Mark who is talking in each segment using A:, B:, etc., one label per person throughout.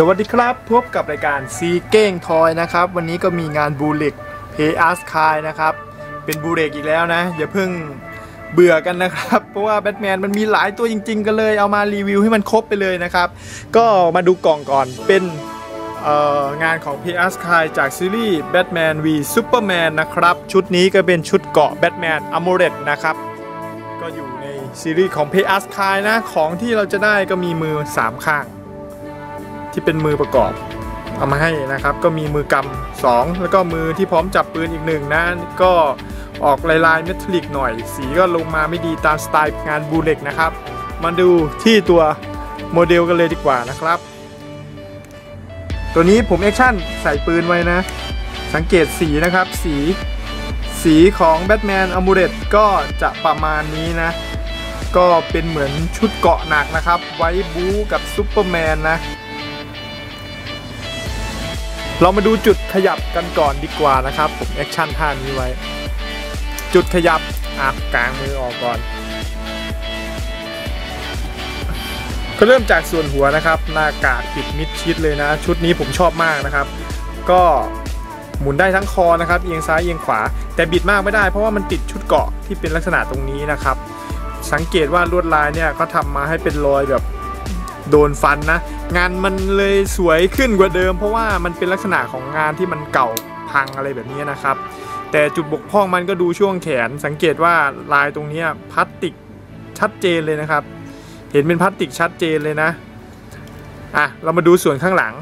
A: สวัสดีครับ พบกับรายการซีเก้งทอยนะครับ วันนี้ก็มีงานบูเล็กเพย์อาร์สคายนะครับ เป็นบูเล็กอีกแล้วนะ อย่าเพิ่งเบื่อกันนะครับ เพราะว่าแบทแมนมันมีหลายตัวจริง ๆ กันเลย เอามารีวิวให้มันครบไปเลยนะครับ ก็มาดูกล่องก่อนเป็นเอ่องานของ p a s k y จากซีรีส์ Batman v Superman นะครับ ชุดนี้ก็เป็นชุดเกาะ Batman a m o r e t นะครับ ก็อยู่ในซีรีส์ของ p a s k y นะ ของที่เราจะได้ก็มีมือ 3 ข้าง ที่เป็นมือประกอบเอามาให้นะครับ ก็มีมือกำสองแล้วก็มือที่พร้อมจับปืนอีกหนึ่งนะก็ออกลายลาย metallic หน่อย สีก็ลงมาไม่ดีตามสไตล์งาน bootleg นะครับ มาดูที่ตัวโมเดลกันเลยดีกว่านะครับ ตัวนี้ผม action ใส่ปืนไว้นะ สังเกตสีนะครับ สีสีของแบทแมน Armored ก็จะประมาณนี้นะ ก็เป็นเหมือนชุดเกราะหนักนะครับ ไว้บู๊กับซูเปอร์แมนนะ เรามาดูจุดขยับกันก่อนดีกว่านะครับ ผม action ท่านี้ไว้ จุดขยับอะกางมือออกก่อน ก็เริ่มจากส่วนหัวนะครับ หน้ากากปิดมิดชิดเลยนะ ชุดนี้ผมชอบมากนะครับ ก็หมุนได้ทั้งคอนะครับเอียงซ้ายเอียงขวา แต่บิดมากไม่ได้เพราะว่ามันติดชุดเกาะที่เป็นลักษณะตรงนี้นะครับ สังเกตว่าลวดลายเนี่ยเขาทำมาให้เป็นรอยแบบโดนฟันนะ งานมันเลยสวยขึ้นกว่าเดิม เพราะว่ามันเป็นลักษณะของงานที่มันเก่าพังอะไรแบบนี้นะครับ แต่จุดบกพร่องมันก็ดูช่วงแขน สังเกตว่าลายตรงนี้พลาสติกชัดเจนเลยนะครับ เห็นเป็นพลาสติกชัดเจนเลยนะอะเรามาดูส่วนข้างหลัง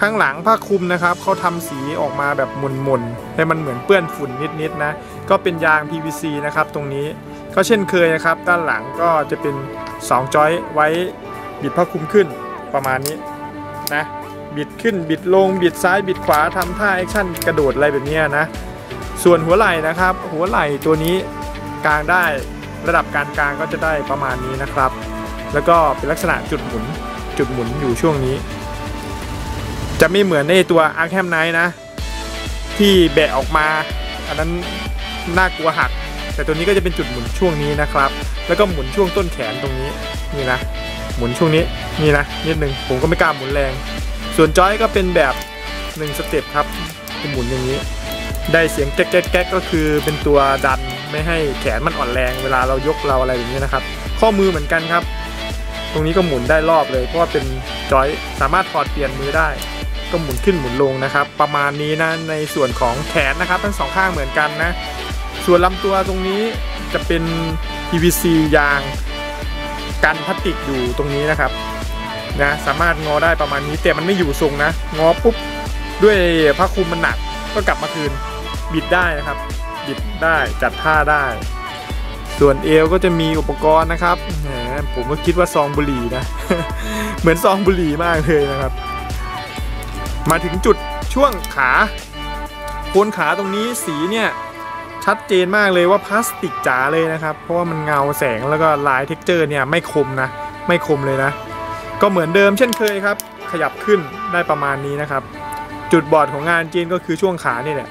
A: ข้างหลังผ้าคลุมนะครับเขาทำสีออกมาแบบมุนๆให้มันเหมือนเปื้อนฝุ่นนิดๆนะก็เป็นยาง PVC นะครับตรงนี้ก็เช่นเคยนะครับ ด้านหลังก็จะเป็น2จอยไว้บิดผ้าคลุมขึ้น ประมาณนี้นะบิดขึ้นบิดลงบิดซ้ายบิดขวาทำท่าแอคชั่นกระโดดอะไรแบบนี้นะ ส่วนหัวไหล่นะครับ หัวไหล่ตัวนี้กลางได้ระดับการกลางก็จะได้ประมาณนี้นะครับ แล้วก็เป็นลักษณะจุดหมุนจุดหมุนอยู่ช่วงนี้ จะไม่เหมือนในตัว Arkham Knight นะ ที่แบะออกมาอันนั้นน่ากลัวหัก แต่ตัวนี้ก็จะเป็นจุดหมุนช่วงนี้นะครับ แล้วก็หมุนช่วงต้นแขนตรงนี้นี่นะ หมุนช่วงนี้นี่นะนิดนึงผมก็ไม่กล้าหมุนแรง ส่วนจอยก็เป็นแบบ1 step ครับหมุนอย่างนี้ ได้เสียงแก๊กแก๊กแก๊กก็คือเป็นตัวดันไม่ให้แขนมันอ่อนแรง เวลาเรายกเราอะไรอย่างนี้นะครับ ข้อมือเหมือนกันครับ ตรงนี้ก็หมุนได้รอบเลยเพราะว่าเป็นจอยสามารถถอดเปลี่ยนมือได้ ก็หมุนขึ้นหมุนลงนะครับ ประมาณนี้นะในส่วนของแขนนะครับ ทั้งสองข้างเหมือนกันนะส่วนลำตัวตรงนี้จะเป็น PVC ยาง กันพลาสติกอยู่ตรงนี้นะครับนะสามารถงอได้ประมาณนี้แต่มันไม่อยู่ทรงนะ งอปุ๊บด้วยผ้าคลุมมันหนักก็กลับมาคืนบิดได้นะครับ บิดได้จัดท่าได้ ส่วนเอวก็จะมีอุปกรณ์นะครับแหมผมก็คิดว่าซองบุหรี่นะ เหมือนซองบุหรี่มากเลยนะครับ มาถึงจุดช่วงขาโคนขาตรงนี้สีเนี่ย ชัดเจนมากเลยว่าพลาสติกจ๋าเลยนะครับ เพราะว่ามันเงาแสงแล้วก็ลาย texture เนี่ยไม่คมนะ ไม่คมเลยนะ ก็เหมือนเดิมเช่นเคยครับ ขยับขึ้นได้ประมาณนี้นะครับ จุดบอดของงานจีนก็คือช่วงขานี่แหละ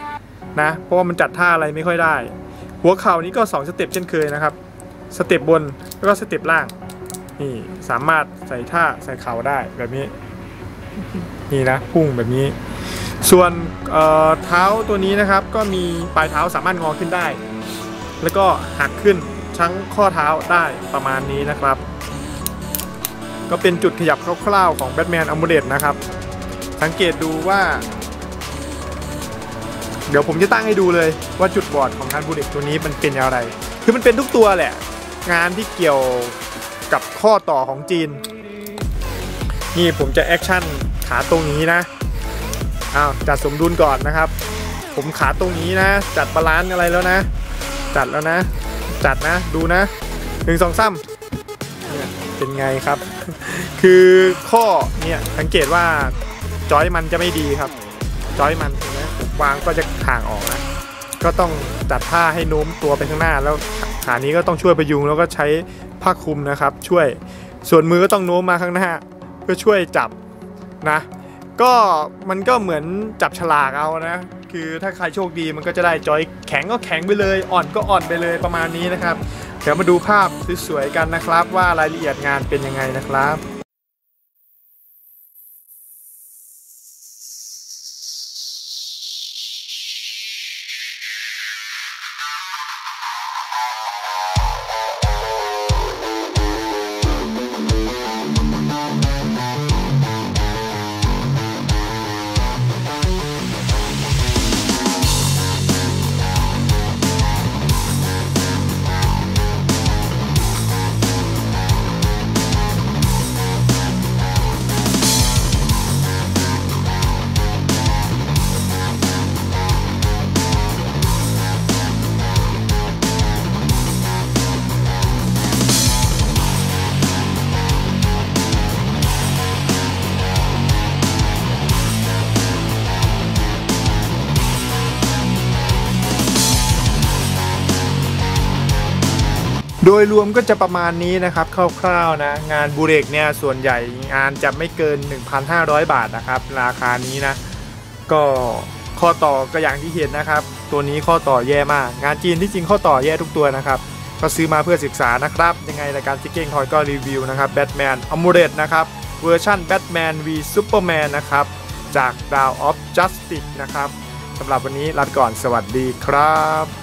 A: นะ เพราะว่ามันจัดท่าอะไรไม่ค่อยได้ หัวเข่านี้ก็ 2 step เช่นเคยนะครับ step บนแล้วก็ step ล่าง นี่สามารถใส่ท่าใส่เข่าได้แบบนี้ นี่นะพุ่งแบบนี้ ส่วนเท้าตัวนี้นะครับก็มีปลายเท้าสามารถงอขึ้นได้ แล้วก็หักขึ้นช่วงข้อเท้าได้ประมาณนี้นะครับ ก็เป็นจุดขยับคร่าวๆของแบทแมน Armored นะครับ สังเกตดูว่า เดี๋ยวผมจะตั้งให้ดูเลยว่าจุดบอดของงาน bootleg ตัวนี้มันเป็นอะไร คือมันเป็นทุกตัวแหละ งานที่เกี่ยวกับข้อต่อของจีน นี่ผมจะ action ขาตรงนี้นะ อ้าวจัดสมดุลก่อนนะครับ ผมขาตรงนี้นะ จัดบาลานซ์อะไรแล้วนะ จัดแล้วนะ จัดนะดูนะหนึ่งสองสามเป็นไงครับ คือข้อเนี่ยสังเกตว่าจอยมันจะไม่ดีครับ จอยมันนไหมผมวางก็จะห่างออกนะก็ต้องจัดท่าให้โน้มตัวไปข้างหน้า แล้วขานี้ก็ต้องช่วยประยุงแล้วก็ใช้ผ้าคลุมนะครับ ช่วยส่วนมือก็ต้องโน้มมาข้างหน้า เพื่อช่วยจับนะ ก็มันก็เหมือนจับฉลากเอานะ คือถ้าใครโชคดีมันก็จะได้จอยแข็งก็แข็งไปเลย อ่อนก็อ่อนไปเลยประมาณนี้นะครับ เดี๋ยวมาดูภาพสวยๆกันนะครับ ว่ารายละเอียดงานเป็นยังไงนะครับ โดยรวมก็จะประมาณนี้นะครับคร่าวๆนะงานบูเรกเนี่ยส่วนใหญ่งานจะไม่เกิน 1,500 บาทนะครับราคานี้นะก็ข้อต่อก็อย่างที่เห็นนะครับ ตัวนี้ข้อต่อแย่มาก งานจีนที่จริงข้อต่อแย่ทุกตัวนะครับก็ซื้อมาเพื่อศึกษานะครับ ยังไงรายการจิกเก้งทอยก็รีวิวนะครับแบทแมนอมูเรตนะครับเวอร์ชันแบทแมน v ซูเปอร์แมนนะครับจาก Down of Justice นะครับสำหรับวันนี้ลาไปก่อนสวัสดีครับ